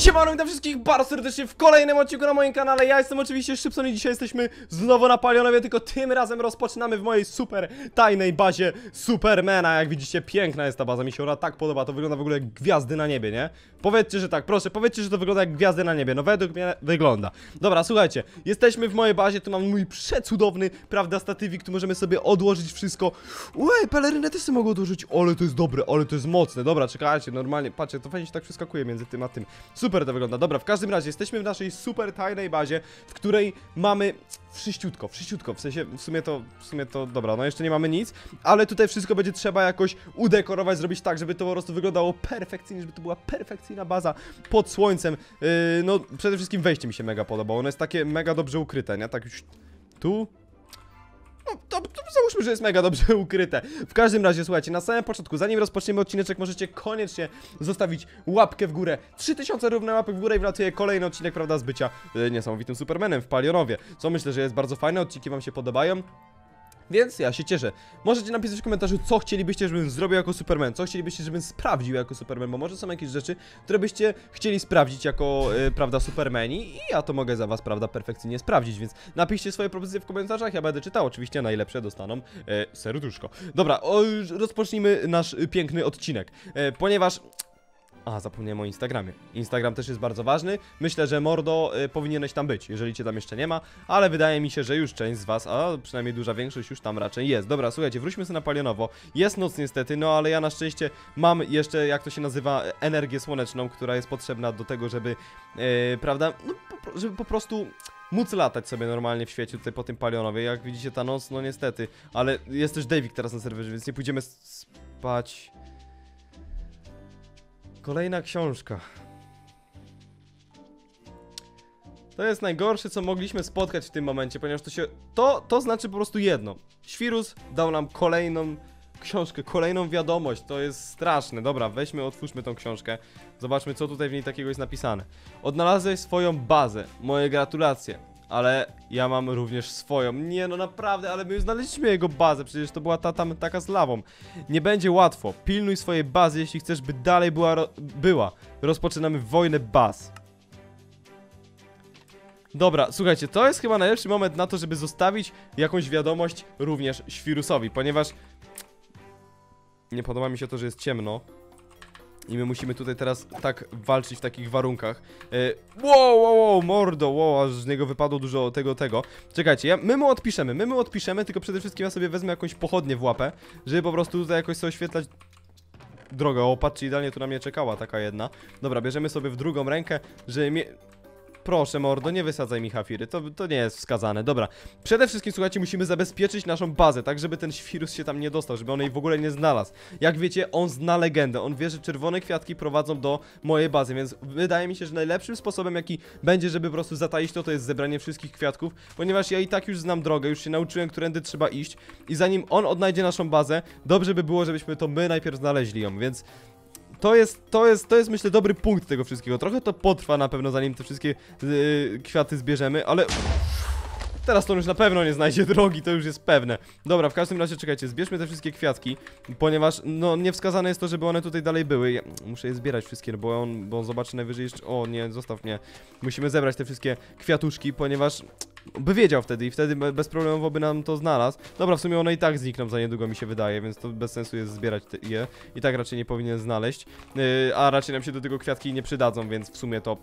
Siemano, witam wszystkich bardzo serdecznie w kolejnym odcinku na moim kanale. Ja jestem oczywiście Szybson i dzisiaj jesteśmy znowu na Palionowie Tylko tym razem rozpoczynamy w mojej super tajnej bazie Supermana. Jak widzicie, piękna jest ta baza, mi się ona tak podoba To wygląda w ogóle jak gwiazdy na niebie, nie? Powiedzcie, że tak, proszę, powiedzcie, że to wygląda jak gwiazdy na niebie. No według mnie wygląda. Dobra, słuchajcie, jesteśmy w mojej bazie Tu mam mój przecudowny, prawda, statywik Tu możemy sobie odłożyć wszystko. Ej, pelerynę też sobie mogę odłożyć Ale to jest dobre, ale to jest mocne. Dobra, czekajcie, normalnie, patrzcie, to fajnie się tak przeskakuje między tym a tym. Super to wygląda. Dobra, w każdym razie jesteśmy w naszej super tajnej bazie, w której mamy wszyściutko, wszyściutko, w sensie w sumie to, w sumie to, dobra, no jeszcze nie mamy nic, ale tutaj wszystko będzie trzeba jakoś udekorować, zrobić tak, żeby to po prostu wyglądało perfekcyjnie, żeby to była perfekcyjna baza pod słońcem. Yy, no, przede wszystkim wejście mi się mega podobało, ono jest takie mega dobrze ukryte, nie? Tak już tu, no, to, to załóżmy, że jest mega dobrze ukryte. W każdym razie, słuchajcie, na samym początku, zanim rozpoczniemy odcineczek, możecie koniecznie zostawić łapkę w górę. 3000 równe łapek w górę i wlatuje kolejny odcinek, prawda, z bycia e, niesamowitym Supermanem w Palionowie. Co myślę, że jest bardzo fajne, odcinki wam się podobają. Więc ja się cieszę. Możecie napisać w komentarzu, co chcielibyście, żebym zrobił jako Superman, co chcielibyście, żebym sprawdził jako Superman, bo może są jakieś rzeczy, które byście chcieli sprawdzić jako, e, prawda, Supermani i ja to mogę za was, prawda, perfekcyjnie sprawdzić, więc napiszcie swoje propozycje w komentarzach, ja będę czytał, oczywiście najlepsze dostaną e, serduszko. Dobra, o, rozpocznijmy nasz piękny odcinek, e, ponieważ... A, zapomniałem o Instagramie. Instagram też jest bardzo ważny. Myślę, że Mordo y, powinieneś tam być, jeżeli cię tam jeszcze nie ma, ale wydaje mi się, że już część z was, a przynajmniej duża większość już tam raczej jest. Dobra, słuchajcie, wróćmy sobie na Palionowo. Jest noc niestety, no ale ja na szczęście mam jeszcze, jak to się nazywa, energię słoneczną, która jest potrzebna do tego, żeby, y, prawda, no, po, żeby po prostu móc latać sobie normalnie w świecie tutaj po tym Palionowie. Jak widzicie, ta noc, no niestety, ale jest też Davik teraz na serwerze, więc nie pójdziemy spać... Kolejna książka. To jest najgorsze, co mogliśmy spotkać w tym momencie, ponieważ to się. To, to znaczy po prostu jedno. Świrus dał nam kolejną książkę, kolejną wiadomość. To jest straszne. Dobra, weźmy, otwórzmy tą książkę. Zobaczmy, co tutaj w niej takiego jest napisane. Odnalazłeś swoją bazę. Moje gratulacje. Ale ja mam również swoją. Nie no naprawdę, ale my już znaleźliśmy jego bazę. Przecież to była ta tam taka z lawą. Nie będzie łatwo. Pilnuj swojej bazy, jeśli chcesz, by dalej była. Ro była. Rozpoczynamy wojnę baz. Dobra, słuchajcie, to jest chyba najlepszy moment na to, żeby zostawić jakąś wiadomość również Świrusowi, ponieważ nie podoba mi się to, że jest ciemno. I my musimy tutaj teraz tak walczyć w takich warunkach. E, wow, wow, wow, mordo, wow, aż z niego wypadło dużo tego, tego. Czekajcie, ja, my mu odpiszemy, my mu odpiszemy, tylko przede wszystkim ja sobie wezmę jakąś pochodnię w łapę, żeby po prostu tutaj jakoś sobie oświetlać drogę. O, patrzcie, idealnie tu na mnie czekała taka jedna. Dobra, bierzemy sobie w drugą rękę, żeby mnie... Proszę, mordo, nie wysadzaj mi hafiry, to, to nie jest wskazane. Dobra, przede wszystkim, słuchajcie, musimy zabezpieczyć naszą bazę, tak żeby ten świrus się tam nie dostał, żeby on jej w ogóle nie znalazł. Jak wiecie, on zna legendę, on wie, że czerwone kwiatki prowadzą do mojej bazy, więc wydaje mi się, że najlepszym sposobem, jaki będzie, żeby po prostu zataić to, to jest zebranie wszystkich kwiatków, ponieważ ja i tak już znam drogę, już się nauczyłem, którędy trzeba iść i zanim on odnajdzie naszą bazę, dobrze by było, żebyśmy to my najpierw znaleźli ją, więc to jest, to jest, to jest myślę dobry punkt tego wszystkiego. Trochę to potrwa na pewno zanim te wszystkie yy, kwiaty zbierzemy, ale teraz to już na pewno nie znajdzie drogi, to już jest pewne. Dobra, w każdym razie czekajcie, zbierzmy te wszystkie kwiatki, ponieważ no niewskazane jest to, żeby one tutaj dalej były. Ja muszę je zbierać wszystkie, bo on, bo on zobaczy najwyżej jeszcze... O nie, zostaw mnie. Musimy zebrać te wszystkie kwiatuszki, ponieważ by wiedział wtedy i wtedy be- bezproblemowo by nam to znalazł. Dobra, w sumie one i tak znikną za niedługo mi się wydaje, więc to bez sensu jest zbierać je. I tak raczej nie powinien znaleźć. Yy, a raczej nam się do tego kwiatki nie przydadzą, więc w sumie to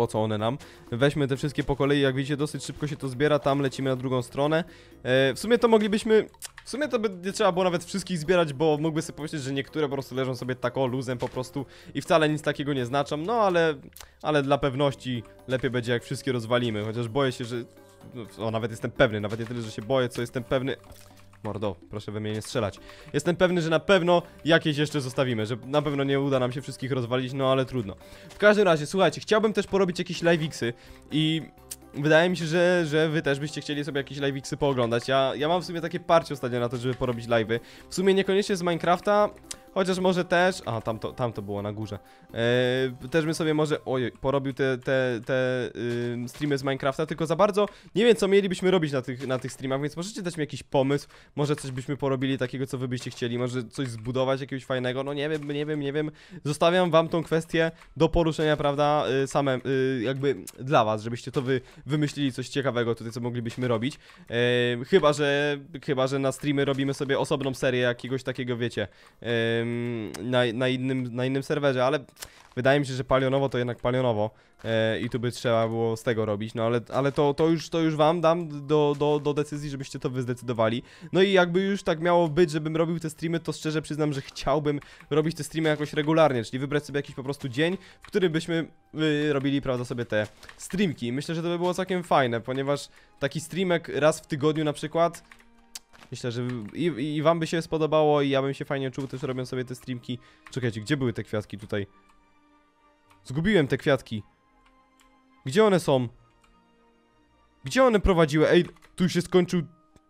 po co one nam. Weźmy te wszystkie po kolei, jak widzicie dosyć szybko się to zbiera, tam lecimy na drugą stronę. E, w sumie to moglibyśmy, w sumie to by nie trzeba było nawet wszystkich zbierać, bo mógłby sobie powiedzieć, że niektóre po prostu leżą sobie tak o luzem po prostu i wcale nic takiego nie znaczą, no ale, ale dla pewności lepiej będzie jak wszystkie rozwalimy, chociaż boję się, że, no, o nawet jestem pewny, nawet nie tyle, że się boję, co jestem pewny, Mordo, proszę we mnie nie strzelać. Jestem pewny, że na pewno jakieś jeszcze zostawimy, że na pewno nie uda nam się wszystkich rozwalić, no ale trudno. W każdym razie, słuchajcie, chciałbym też porobić jakieś live'ixy i wydaje mi się, że, że wy też byście chcieli sobie jakieś live'ixy pooglądać. Ja, ja mam w sumie takie parcie ostatnio na to, żeby porobić live'y. W sumie niekoniecznie z Minecrafta, chociaż może też, aha, tam to, tam to było na górze, e, też bym sobie może, ojej, porobił te, te, te ym, streamy z Minecrafta, tylko za bardzo nie wiem, co mielibyśmy robić na tych, na tych streamach, więc możecie dać mi jakiś pomysł, może coś byśmy porobili takiego, co wy byście chcieli, może coś zbudować jakiegoś fajnego, no nie wiem, nie wiem, nie wiem, zostawiam wam tą kwestię do poruszenia, prawda, y, same, y, jakby dla was, żebyście to wy wymyślili coś ciekawego tutaj, co moglibyśmy robić, e, chyba, że, chyba, że na streamy robimy sobie osobną serię jakiegoś takiego, wiecie, em, na, na, innym, na innym serwerze, ale wydaje mi się, że palionowo to jednak palionowo e, i tu by trzeba było z tego robić, no ale, ale to, to, już, to już wam dam do, do, do decyzji, żebyście to wy zdecydowali. No i jakby już tak miało być, żebym robił te streamy, to szczerze przyznam, że chciałbym robić te streamy jakoś regularnie, czyli wybrać sobie jakiś po prostu dzień, w którym byśmy y, robili, prawda, sobie te streamki. Myślę, że to by było całkiem fajne, ponieważ taki streamek raz w tygodniu na przykład Myślę, że i, i wam by się spodobało i ja bym się fajnie czuł też robiąc sobie te streamki. Czekajcie, gdzie były te kwiatki tutaj? Zgubiłem te kwiatki. Gdzie one są? Gdzie one prowadziły? Ej, tu się skończył...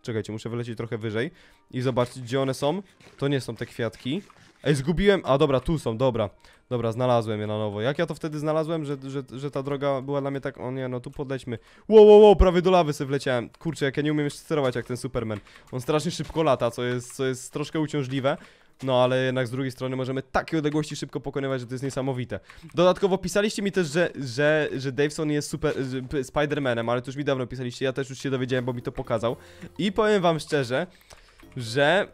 Czekajcie, muszę wylecieć trochę wyżej i zobaczyć, gdzie one są. To nie są te kwiatki. Ej, zgubiłem... A, dobra, tu są, dobra. Dobra, znalazłem je na nowo. Jak ja to wtedy znalazłem, że, że, że ta droga była dla mnie tak... O nie, no tu podlećmy. Wow, wow, wow, prawie do lawy sobie wleciałem. Kurczę, jak ja nie umiem jeszcze sterować jak ten Superman. On strasznie szybko lata, co jest, co jest troszkę uciążliwe. No ale jednak z drugiej strony możemy takie odległości szybko pokonywać, że to jest niesamowite. Dodatkowo pisaliście mi też, że, że, że Daveson jest super Spider-Manem, ale to już mi dawno pisaliście, ja też już się dowiedziałem, bo mi to pokazał. I powiem wam szczerze, że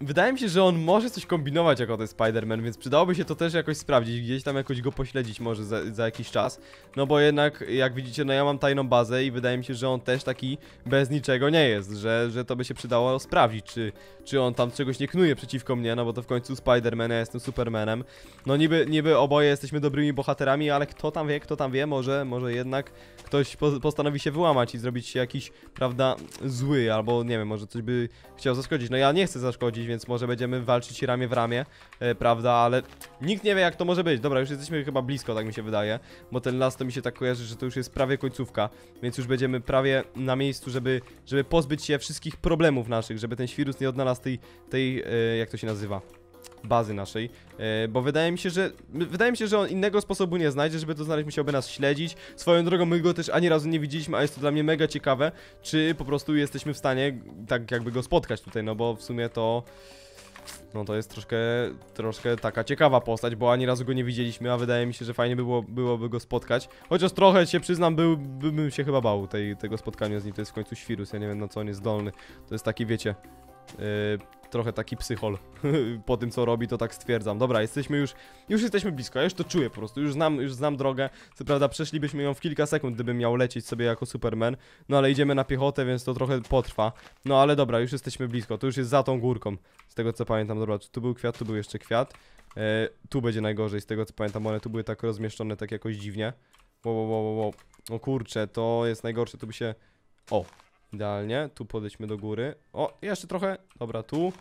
Wydaje mi się, że on może coś kombinować jako ten Spider-Man, więc przydałoby się to też jakoś sprawdzić, gdzieś tam jakoś go pośledzić może za, za jakiś czas. No bo jednak, jak widzicie, no ja mam tajną bazę i wydaje mi się, że on też taki bez niczego nie jest, że, że to by się przydało sprawdzić, czy, czy on tam czegoś nie knuje przeciwko mnie, no bo to w końcu Spider-Man, ja jestem Supermanem. No niby, niby oboje jesteśmy dobrymi bohaterami, ale kto tam wie, kto tam wie, może, może jednak ktoś po, postanowi się wyłamać i zrobić się jakiś, prawda, zły, albo nie wiem, może coś by chciał zaszkodzić. No ja nie chcę zaszkodzić, więc może będziemy walczyć ramię w ramię, e, prawda, ale nikt nie wie jak to może być. Dobra, już jesteśmy chyba blisko, tak mi się wydaje, bo ten las to mi się tak kojarzy, że to już jest prawie końcówka, więc już będziemy prawie na miejscu, żeby, żeby pozbyć się wszystkich problemów naszych, żeby ten świrus nie odnalazł tej, tej e, jak to się nazywa? Bazy naszej, e, bo wydaje mi się, że wydaje mi się, że on innego sposobu nie znajdzie, żeby to znaleźć musiałby nas śledzić. Swoją drogą my go też ani razu nie widzieliśmy, a jest to dla mnie mega ciekawe, czy po prostu jesteśmy w stanie tak jakby go spotkać tutaj, no bo w sumie to no to jest troszkę, troszkę taka ciekawa postać, bo ani razu go nie widzieliśmy, a wydaje mi się, że fajnie by było, byłoby go spotkać. Chociaż trochę się przyznam, był, by- bym się chyba bał tej, tego spotkania z nim, to jest w końcu świrus, ja nie wiem na co on jest zdolny. To jest taki, wiecie, yy, trochę taki psychol. po tym co robi, to tak stwierdzam. Dobra, jesteśmy już, już jesteśmy blisko, ja już to czuję po prostu, już znam, już znam drogę. Co prawda przeszlibyśmy ją w kilka sekund, gdybym miał lecieć sobie jako Superman, no ale idziemy na piechotę, więc to trochę potrwa. No ale dobra, już jesteśmy blisko, to już jest za tą górką. Z tego co pamiętam, dobra, tu był kwiat, tu był jeszcze kwiat. E, tu będzie najgorzej, z tego co pamiętam, one tu były tak rozmieszczone tak jakoś dziwnie. Wow, wow, wow, wow. O kurczę, to jest najgorsze, tu by się... O, idealnie, tu podejdźmy do góry. O, jeszcze trochę, dobra, tu.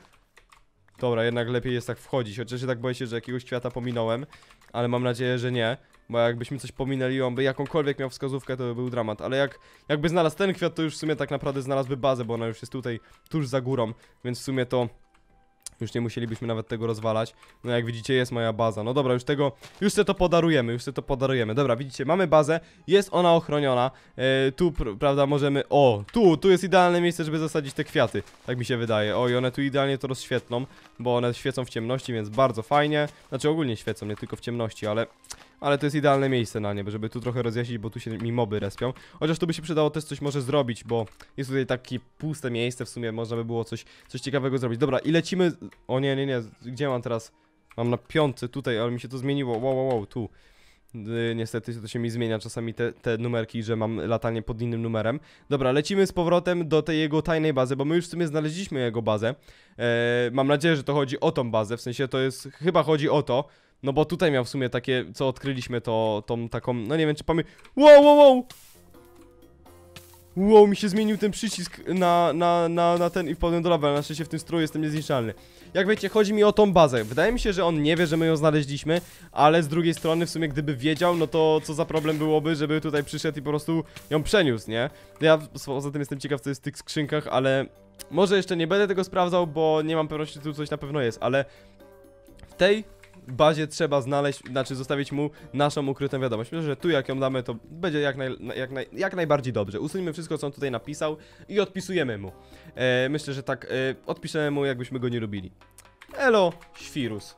Dobra, jednak lepiej jest tak wchodzić, chociaż się tak boję się, że jakiegoś kwiata pominąłem, ale mam nadzieję, że nie, bo jakbyśmy coś pominęli, on by jakąkolwiek miał wskazówkę, to by był dramat, ale jak, jakby znalazł ten kwiat, to już w sumie tak naprawdę znalazłby bazę, bo ona już jest tutaj, tuż za górą, więc w sumie to już nie musielibyśmy nawet tego rozwalać. No jak widzicie jest moja baza. No dobra, już tego, już sobie to podarujemy, już sobie to podarujemy. Dobra, widzicie, mamy bazę, jest ona ochroniona. E, tu, pr prawda, możemy, o, tu, tu jest idealne miejsce, żeby zasadzić te kwiaty. Tak mi się wydaje. O, i one tu idealnie to rozświetlą, bo one świecą w ciemności, więc bardzo fajnie. Znaczy ogólnie świecą, nie tylko w ciemności, ale... Ale to jest idealne miejsce na nie, żeby tu trochę rozjaśnić, bo tu się mi moby respią. Chociaż tu by się przydało też coś może zrobić, bo jest tutaj takie puste miejsce, w sumie można by było coś, coś ciekawego zrobić. Dobra, i lecimy... O nie, nie, nie, gdzie mam teraz? Mam na piątce tutaj, ale mi się to zmieniło. Wow, wow, wow, tu. Yy, niestety to się mi zmienia czasami te, te numerki, że mam latanie pod innym numerem. Dobra, lecimy z powrotem do tej jego tajnej bazy, bo my już w sumie znaleźliśmy jego bazę. Eee, mam nadzieję, że to chodzi o tą bazę, w sensie to jest, chyba chodzi o to. No bo tutaj miał w sumie takie, co odkryliśmy, to tą taką, no nie wiem czy pamiętam. Wow, wow, wow! Wow, mi się zmienił ten przycisk na, na, na, na ten i wpadłem do lawy, ale na szczęście w tym stroju jestem niezniszczalny. Jak wiecie, chodzi mi o tą bazę. Wydaje mi się, że on nie wie, że my ją znaleźliśmy, ale z drugiej strony w sumie gdyby wiedział, no to co za problem byłoby, żeby tutaj przyszedł i po prostu ją przeniósł, nie? Ja poza tym jestem ciekaw, co jest w tych skrzynkach, ale może jeszcze nie będę tego sprawdzał, bo nie mam pewności, czy tu coś na pewno jest, ale w tej bazie trzeba znaleźć, znaczy zostawić mu naszą ukrytą wiadomość. Myślę, że tu jak ją damy, to będzie jak, naj, jak, naj, jak najbardziej dobrze. Usuńmy wszystko, co on tutaj napisał i odpisujemy mu. E, myślę, że tak, e, odpiszemy mu, jakbyśmy go nie lubili. Elo, świrus.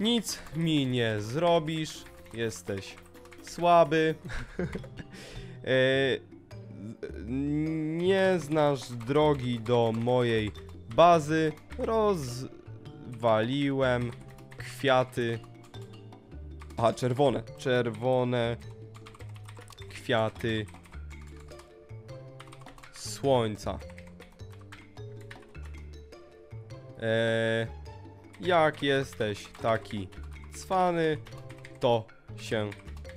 Nic mi nie zrobisz, jesteś słaby. e, nie znasz drogi do mojej bazy. Rozwaliłem kwiaty. A, czerwone. Czerwone kwiaty słońca. Eee, jak jesteś taki cwany, to się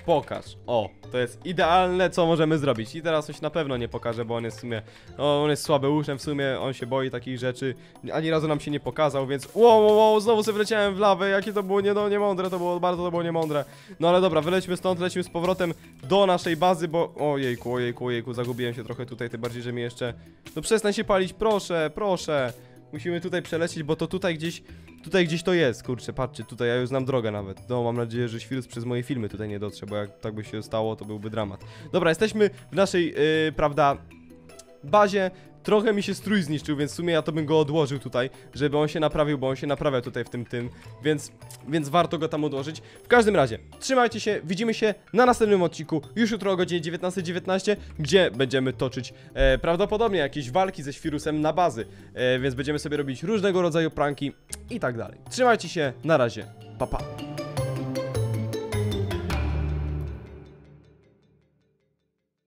pokaż. O, to jest idealne, co możemy zrobić. I teraz się na pewno nie pokaże, bo on jest w sumie, no, on jest słabeuszem w sumie, on się boi takich rzeczy. Ani razu nam się nie pokazał, więc wow, wow, wow znowu sobie wleciałem w lawę, jakie to było nie, no, niemądre, to było bardzo to było niemądre. No ale dobra, wylećmy stąd, lecimy z powrotem do naszej bazy, bo ojejku, ojejku, ojejku, zagubiłem się trochę tutaj, tym bardziej, że mi jeszcze... No przestań się palić, proszę, proszę. Musimy tutaj przelecieć, bo to tutaj gdzieś, tutaj gdzieś to jest, kurczę, patrzcie, tutaj ja już znam drogę nawet. No, mam nadzieję, że Świrus przez moje filmy tutaj nie dotrze, bo jak tak by się stało, to byłby dramat. Dobra, jesteśmy w naszej, yy, prawda, bazie. Trochę mi się strój zniszczył, więc w sumie ja to bym go odłożył tutaj, żeby on się naprawił, bo on się naprawia tutaj w tym tym, więc, więc warto go tam odłożyć. W każdym razie, trzymajcie się, widzimy się na następnym odcinku, już jutro o godzinie 19.19, gdzie będziemy toczyć e, prawdopodobnie jakieś walki ze świrusem na bazy, e, więc będziemy sobie robić różnego rodzaju pranki i tak dalej. Trzymajcie się, na razie, pa pa.